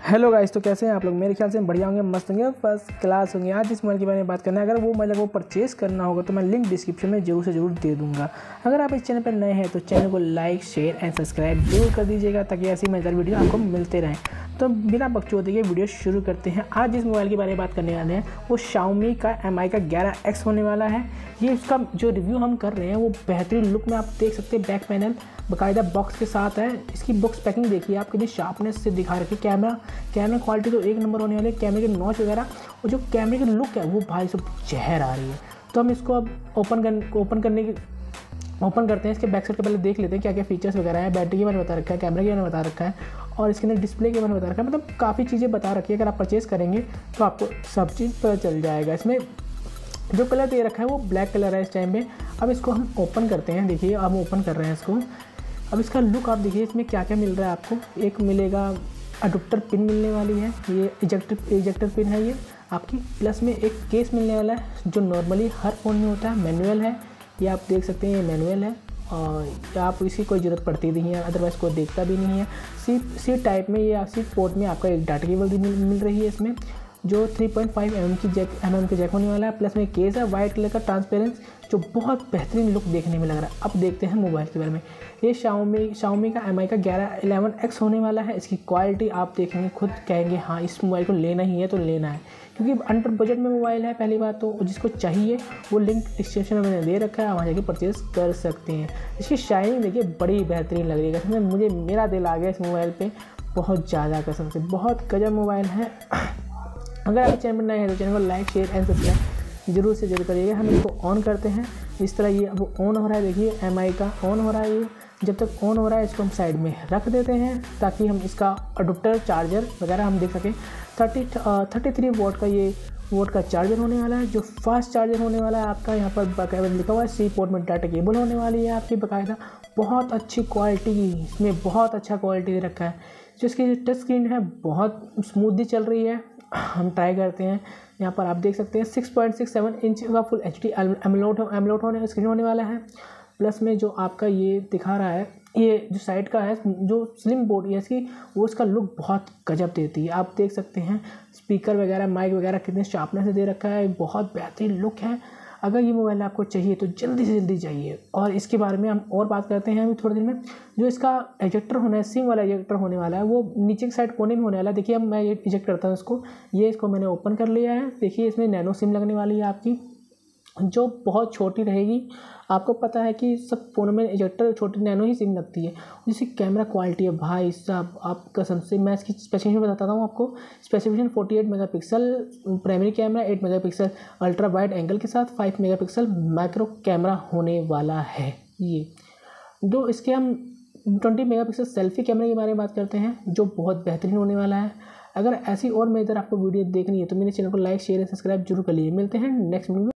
Hello guys तो कैसे हैं आप लोग? मेरे ख्याल से बढ़िया होंगे, मस्त होंगे फ़र्स्ट क्लास होंगे। आज जिस मोबाइल के बारे में बात करना है। अगर वो मोबाइल को परचेस करना होगा तो मैं लिंक डिस्क्रिप्शन में ज़रूर से ज़रूर दे दूँगा। अगर आप इस चैनल पर नए हैं तो चैनल को लाइक शेयर एंड सब्सक्राइब ज़रूर कर दीजिएगा, ताकि ऐसी मज़ेदार वीडियो आपको मिलते रहें। तो बिना बकचोदी के वीडियो शुरू करते हैं। आज जिस मोबाइल के बारे में बात करने वाले हैं, वो शाओमी का एम का ग्यारह एक्स होने वाला है। ये इसका जो रिव्यू हम कर रहे हैं, वो बेहतरीन लुक में आप देख सकते हैं। बैक पैनल बाकायदा बॉक्स के साथ है। इसकी बॉक्स पैकिंग देखिए, आप कितनी शार्पनेस से दिखा रखी कैमरा कैमरा क्वालिटी तो एक नंबर होने वाली है कैमरे के नॉच वगैरह, और जो कैमरे की लुक है, वो भाई सब जहर आ रही है। तो हम इसको अब ओपन ओपन करने की ओपन करते हैं। इसके बैक साइड के पहले देख लेते हैं क्या क्या फीचर्स वगैरह है। बैटरी के बारे में बता रखा है कैमरे के बारे में बता रखा है, और इसके अंदर डिस्प्ले के बारे में बता रखा है। मतलब काफ़ी चीज़ें बता रखी है। अगर आप परचेज़ करेंगे तो आपको सब चीज़ पता चल जाएगा। इसमें जो कलर दे रखा है, वो ब्लैक कलर है इस टाइम पे। अब इसको हम ओपन करते हैं। देखिए, अब ओपन कर रहे हैं इसको। अब इसका लुक आप देखिए, इसमें क्या क्या मिल रहा है आपको? एक मिलेगा अडोप्टर पिन मिलने वाली है। ये इजेक्टर इजेक्टर पिन है ये। आपकी प्लस में एक केस मिलने वाला है जो नॉर्मली हर फ़ोन में होता है। मैनुअल है। ये आप देख सकते हैं ये मैनुअल है। और आप इसकी कोई ज़रूरत पड़ती नहीं है अदरवाइज़ कोई देखता भी नहीं है। सी सी टाइप में ये सी पोर्ट में आपका एक डाटा केबल भी मिल, मिल रही है इसमें। जो 3.5 पॉइंट mm की जैक एम के जैक होने वाला है। प्लस में केस है वाइट कलर का ट्रांसपेरेंस जो बहुत बेहतरीन लुक देखने में लग रहा है। अब देखते हैं मोबाइल के बारे में। ये शाओमी शाओमी का एमआई का ग्यारह एलेवन एक्स होने वाला है। इसकी क्वालिटी आप देखेंगे खुद कहेंगे हाँ इस मोबाइल को लेना ही है तो लेना है। क्योंकि अंडर बजट में मोबाइल है, पहली बात तो जिसको चाहिए, वो लिंक डिस्क्रिप्शन में मैंने दे रखा है। वहाँ जाके परचेज़ कर सकते हैं। इसकी शाइनिंग देखिए, बड़ी बेहतरीन लग रही है। मुझे, मेरा दिल आ गया इस मोबाइल पर बहुत ज़्यादा कसम से। बहुत गजब मोबाइल है। अगर आप चैनल नए हैं तो चैनल को लाइक, शेयर एंड सब्सक्राइब ज़रूर से ज़रूर करिएगा। हम इसको ऑन करते हैं। इस तरह ये अब ऑन हो रहा है। देखिए एमआई का ऑन हो रहा है ये। जब तक ऑन हो रहा है, इसको हम साइड में रख देते हैं ताकि हम इसका अडोप्टर चार्जर वगैरह हम देख सकें। थर्टी थर्टी थ्री वोट का ये वोट का चार्जर होने वाला है। जो फास्ट चार्जर होने वाला है आपका, यहाँ पर बाकायदा लिखा हुआ है। सी पोर्ट में डाटा केबल होने वाली है आपकी बाकायदा। बहुत अच्छी क्वालिटी की इसमें बहुत अच्छा क्वालिटी रखा है। जो इसकी टच स्क्रीन है, बहुत स्मूथली चल रही है। हम ट्राई करते हैं। यहाँ पर आप देख सकते हैं six point six seven inch का full H D AMOLED AMOLED होने स्क्रीन होने वाला है। प्लस में जो आपका ये दिखा रहा है, ये जो साइड का है, जो स्लिम बोर्ड है, इसकी, वो इसका लुक बहुत गजब देती है। आप देख सकते हैं स्पीकर वगैरह माइक वगैरह कितने शार्पनेस से दे रखा है, बहुत बेहतरीन लुक है। अगर ये मोबाइल आपको चाहिए तो जल्दी से जल्दी चाहिए और इसके बारे में हम और बात करते हैं अभी थोड़ी देर में। जो इसका एजेक्टर होना है सिम वाला एजेक्टर होने वाला है, वो नीचे की साइड कोने में होने वाला है। देखिए, अब मैं ये इजेक्ट करता हूँ इसको। ये इसको मैंने ओपन कर लिया है। देखिए, इसमें नैनो सिम लगने वाली है आपकी। जो बहुत छोटी रहेगी, आपको पता है कि सब फ़ोन में इजेक्टर छोटी नैनो ही सिम लगती है। जिसकी कैमरा क्वालिटी है भाई साहब आप कसम से मैं इसकी स्पेसिफिकेशन बताता हूँ आपको। Specification 48 megapixel primary camera 8 megapixel ultra wide angle के साथ 5 मेगापिक्सल माइक्रो कैमरा होने वाला है ये। दो, इसके हम ट्वेंटी मेगापिक्सल सेल्फी कैमरे के बारे में बात करते हैं, जो बहुत बेहतरीन होने वाला है। अगर ऐसी और मेजर आपको वीडियो देखनी है तो मेरे चैनल को लाइक शेयर सब्सक्राइब ज़रूर कर लीजिए। मिलते हैं नेक्स्ट वीडियो